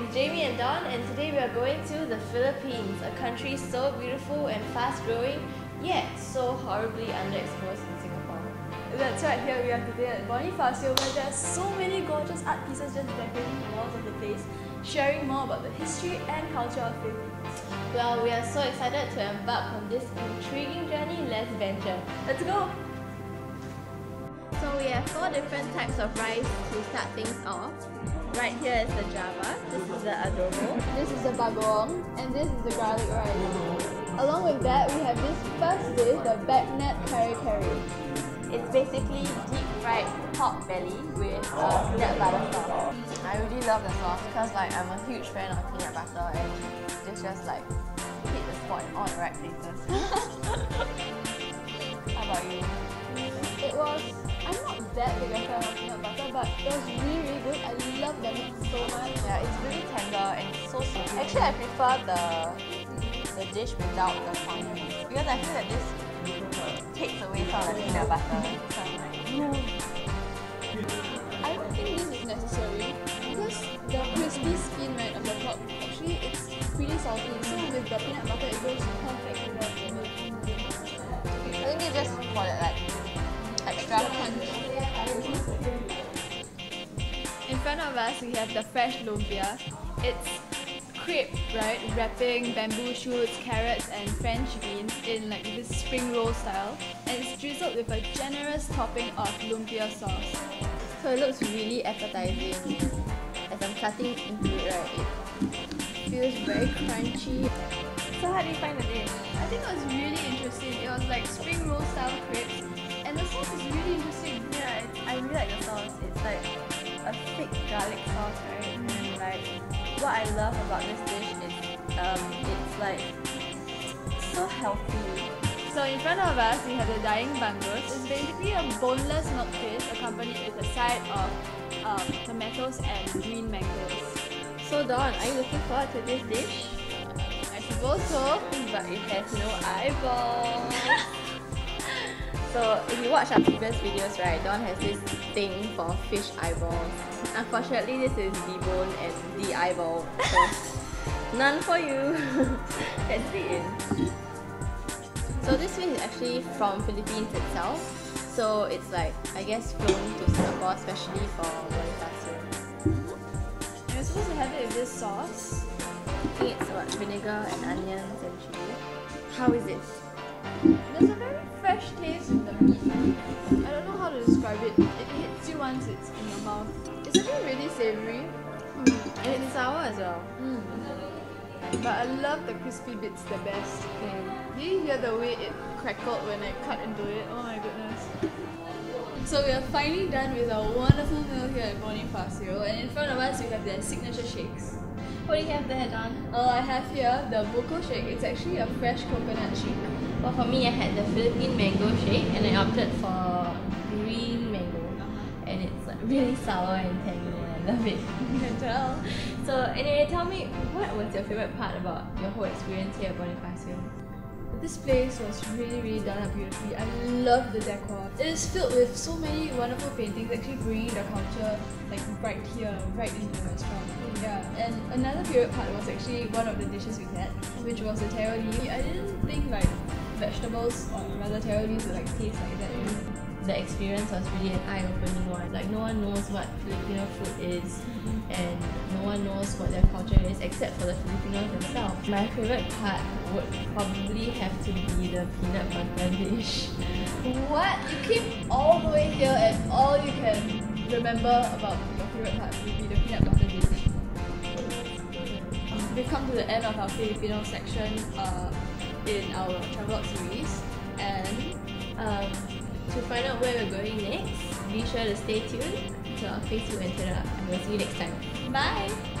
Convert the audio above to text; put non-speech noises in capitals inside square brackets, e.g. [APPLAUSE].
Don and Don, and today we are going to the Philippines, a country so beautiful and fast growing, yet so horribly underexposed in Singapore. That's right, here we are today at Bonifacio where there's so many gorgeous art pieces just decorating the walls of the place, sharing more about the history and culture of Philippines. Well, we are so excited to embark on this intriguing journey. Let's venture. Let's go! So we have four different types of rice to start things off. Right here is the java, this is the adobo, This is the bagoong and this is the garlic rice. Along with that, we have this first dish, the bagnet kare-kare. It's basically deep fried pork belly with uh, peanut butter sauce. I really love the sauce because like I'm a huge fan of peanut butter and this just like hit the spot in all the right places. [LAUGHS] that big a fan of peanut butter, but it was really, really good. I love the meat so much. Yeah, it's really tender and it's so sweet. Actually, I prefer the the dish without the fondue because I feel that this takes away some of the peanut butter. So I'm like, I don't think this is necessary because the crispy skin right of the pork actually it's pretty salty. So with the peanut butter it goes perfect with the with I think it's just for that like extra punch. Front of us we have the fresh lumpia. It's crepe, right? Wrapping bamboo shoots, carrots and French beans in like this spring roll style. And it's drizzled with a generous topping of lumpia sauce. So it looks really appetizing. As I'm cutting into it, right, it feels very crunchy. So how do you find the dish? I think it was really interesting. It was like spring roll style crepes, and the sauce is really interesting. Yeah, I really like the sauce. What I love about this dish is um, it's like so healthy. So in front of us, we have the daing bangus. It's basically a boneless milkfish accompanied with a side of um, tomatoes and green mangoes. So Dawn, are you looking forward to this dish? I suppose so. But it has no eyeballs. [LAUGHS] so if you watch our previous videos, right, Dawn has this thing for fish eyeballs. Unfortunately, this is the bone and the eyeball. So [LAUGHS] none for you. [LAUGHS] The end. So this fish is actually from Philippines itself. So it's like I guess flown to Singapore especially for Bonifacio. And you're supposed to have it with this sauce. I think it's what vinegar and onions and chili. How is it? There's a very fresh taste in the meat. I don't know how to describe it. It hits you once it's in your mouth. It's actually really savory. Mm. And it's sour as well. Mm. But I love the crispy bits the best. Did you hear the way it crackled when I cut into it? Oh my goodness. So we are finally done with our wonderful meal here at Bonifacio and in front of us we have their signature shakes. What do you have there, Don? Uh, I have here the buko shake. It's actually a fresh coconut shake. Well, for me, I had the Philippine mango shake and I opted for green mango. And it's like really sour and tangy and I love it. [LAUGHS] So, anyway, tell me, what was your favorite part about your whole experience here at Bonifacio? This place was really, really done up beautifully. I love the decor. It is filled with so many wonderful paintings, actually bringing the culture like right here, right into the restaurant. Yeah, and another favorite part was actually one of the dishes we had, which was the taro. I didn't think like vegetables or rather taro would like taste like that. The experience was really an eye-opening one. Like, no one knows what Filipino food is and no one knows what their culture is except for the Filipinos themselves. My favorite part would probably have to be the peanut butter dish. What? You came all the way here and all you can remember about your favorite part would be the peanut butter dish. We've come to the end of our Filipino section uh, in our travel series and find out where we're going next, be sure to stay tuned to our Facebook and Twitter. And we'll see you next time. Bye!